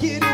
get it.